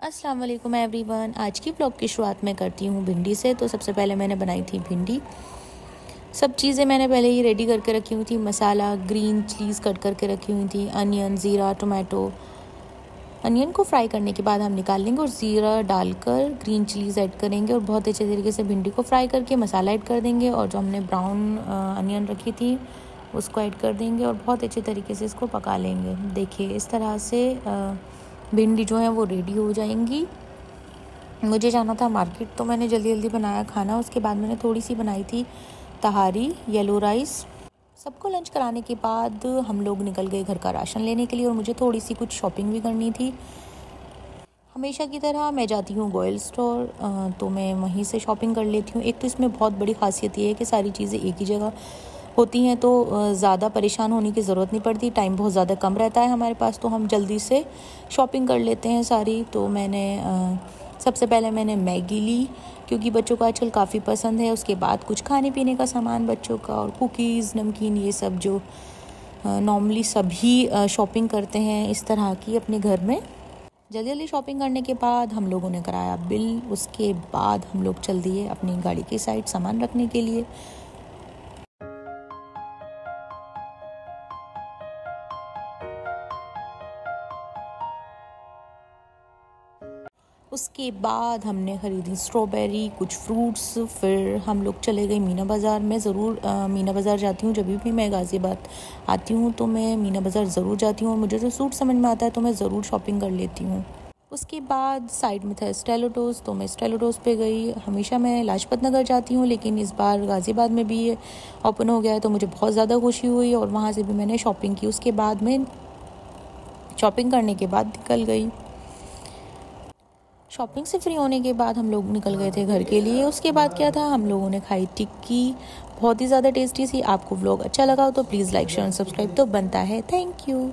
अस्सलाम वालेकुम एवरीवन। आज की ब्लॉग की शुरुआत मैं करती हूँ भिंडी से। तो सबसे पहले मैंने बनाई थी भिंडी। सब चीज़ें मैंने पहले ही रेडी करके रखी हुई थी। मसाला ग्रीन चीज़ कट करके रखी हुई थी अनियन ज़ीरा टोमेटो अनियन को फ्राई करने के बाद हम निकाल लेंगे और ज़ीरा डालकर ग्रीन चिलीज़ ऐड करेंगे और बहुत अच्छे तरीके से भिंडी को फ्राई करके मसाला ऐड कर देंगे और जो हमने ब्राउन अनियन रखी थी उसको ऐड कर देंगे और बहुत अच्छे तरीके से इसको पका लेंगे। देखिए इस तरह से आ, भिंडी जो है वो रेडी हो जाएँगी। मुझे जाना था मार्केट तो मैंने जल्दी जल्दी बनाया खाना। उसके बाद मैंने थोड़ी सी बनाई थी तहारी येलो राइस सबको लंच कराने के बाद हम लोग निकल गए घर का राशन लेने के लिए और मुझे थोड़ी सी कुछ शॉपिंग भी करनी थी। हमेशा की तरह मैं जाती हूँ गोयल स्टोर तो मैं वहीं से शॉपिंग कर लेती हूँ। एक तो इसमें बहुत बड़ी खासियत ये है कि सारी चीज़ें एक ही जगह होती हैं तो ज़्यादा परेशान होने की ज़रूरत नहीं पड़ती। टाइम बहुत ज़्यादा कम रहता है हमारे पास तो हम जल्दी से शॉपिंग कर लेते हैं सारी। तो मैंने सबसे पहले मैंने मैगी ली, क्योंकि बच्चों को आजकल काफ़ी पसंद है। उसके बाद कुछ खाने पीने का सामान बच्चों का, और कुकीज़, नमकीन, ये सब जो नॉर्मली सभी शॉपिंग करते हैं इस तरह की अपने घर में। जल्दी जल्दी शॉपिंग करने के बाद हम लोगों ने कराया बिल। उसके बाद हम लोग चल दिए अपनी गाड़ी की साइड सामान रखने के लिए। उसके बाद हमने ख़रीदी स्ट्रॉबेरी, कुछ फ्रूट्स, फिर हम लोग चले गए मीना बाज़ार। में ज़रूर मीना बाज़ार जाती हूँ। जब भी मैं गाज़ियाबाद आती हूँ तो मैं मीना बाज़ार ज़रूर जाती हूँ और मुझे जो सूट समझ में आता है तो मैं ज़रूर शॉपिंग कर लेती हूँ। उसके बाद साइड में था स्टेलोडोज तो मैं स्टेलोडोज पे गई। हमेशा मैं लाजपत नगर जाती हूँ, लेकिन इस बार गाज़ियाबाद में भी ये ओपन हो गया है तो मुझे बहुत ज़्यादा खुशी हुई और वहाँ से भी मैंने शॉपिंग की। उसके बाद में शॉपिंग करने के बाद निकल गई। शॉपिंग से फ्री होने के बाद हम लोग निकल गए थे घर के लिए। उसके बाद क्या था? हम लोगों ने खाई टिक्की। बहुत ही ज़्यादा टेस्टी सी आपको व्लॉग अच्छा लगा हो तो प्लीज़ लाइक शेयर और सब्सक्राइब तो बनता है। Thank you